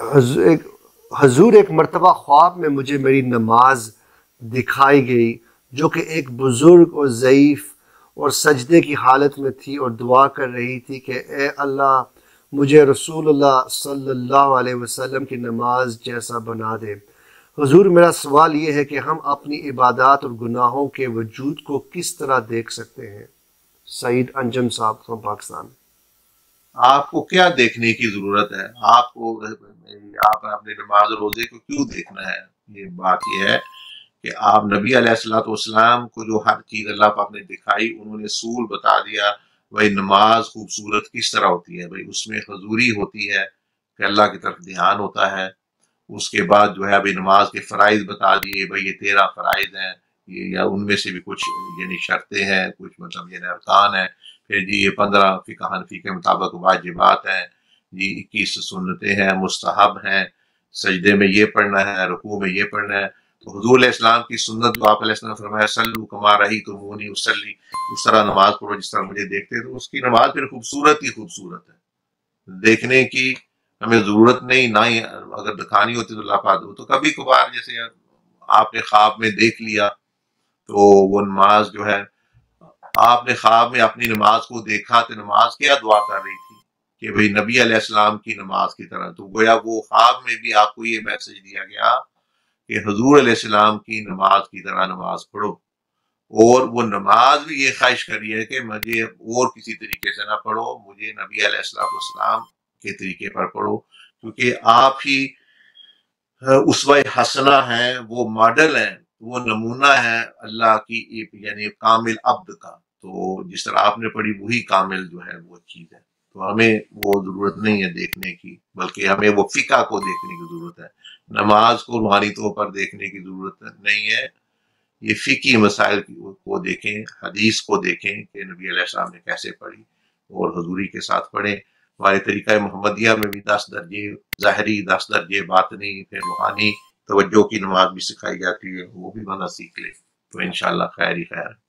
एक, हजूर एक मरतबा ख्वाब में मुझे मेरी नमाज़ दिखाई गई, जो कि एक बुज़ुर्ग और ज़यीफ़ और सजदे की हालत में थी और दुआ कर रही थी कि, ए अल्लाह, मुझे रसूलुल्लाह सल्लल्लाहु अलैहि वसल्लम की नमाज़ जैसा बना दे। हजूर, मेरा सवाल ये है कि हम अपनी इबादत और गुनाहों के वजूद को किस तरह देख सकते हैं? सईद अंजम साहब फ्रॉम पाकिस्तान। आपको क्या देखने की ज़रूरत है? आपको, आप अपने नमाज़ रोज़े को क्यों देखना है? ये बात यह है कि आप नबी अलैहिस्सलाम को जो हर चीज़ अल्लाह पाक ने दिखाई, उन्होंने सूल बता दिया भाई नमाज़ खूबसूरत किस तरह होती है? भाई उसमें हजूरी होती है कि अल्लाह की तरफ़ ध्यान होता है। उसके बाद जो है अभी नमाज़ के फ़राइज बता दिए भाई ये तेरह फ़राइज हैं। ये उनमें से भी कुछ, यानी शर्तें हैं, कुछ मतलब ये अरकान है। फिर जी, ये पंद्रह फ़िका हनफी के मुताबिक वाजिबात हैं। जी, इक्कीस सुनते हैं, मुस्तहब हैं। सजदे में ये पढ़ना है, रुकू में ये पढ़ना है। तो हजूल इस्लाम की सुन्नत जो आप फरमाया, सल्लु कमा रही तो मोनी उसली उस तरह नमाज़ पढ़ो, जिस तरह मुझे देखते तो उसकी नमाज़ फिर खूबसूरत ही खूबसूरत है। देखने की हमें ज़रूरत नहीं, ना ही अगर दिखानी होती तो लापा दो तो कभी कभार जैसे आपने ख्वाब में देख लिया तो वो नमाज़ जो है, आपने ख्वाब में अपनी नमाज़ को देखा तो नमाज़ क्या दुआ कर रही थी? कि भाई नबी अलैहिस्सलाम की नमाज़ की तरह। तो गोया वो ख्वाब में भी आपको ये मैसेज दिया गया कि हजूर अलैहिस्सलाम की नमाज़ की तरह नमाज़ पढ़ो। और वो नमाज़ भी ये ख्वाहिश करी है कि मुझे और किसी तरीके से ना पढ़ो, मुझे नबी अलैहिस्सलाम के तरीके पर पढ़ो। क्योंकि आप ही उस हसना है, वो मॉडल है। वो नमूना है अल्लाह की यानी कामिल अब्द का। तो जिस तरह आपने पढ़ी, वही कामिल जो है, वो चीज़ है। तो हमें वो ज़रूरत नहीं है देखने की, बल्कि हमें वो फिका को देखने की ज़रूरत है। नमाज़ को रूहानी तौर पर देखने की ज़रूरत नहीं है। ये फिकी मसाइल को देखें, हदीस को देखें कि नबी ने कैसे पढ़ी, और हजूरी के साथ पढ़ें। हमारे तरीका मोहम्मदिया में भी दस दर्जे, ज़ाहरी दस दर्जे बातनी फिर रूहानी तवज्जो की नमाज़ भी सिखाई जाती है, वो भी बंदा सीख ले। तो इनशाला खैर ही खैर।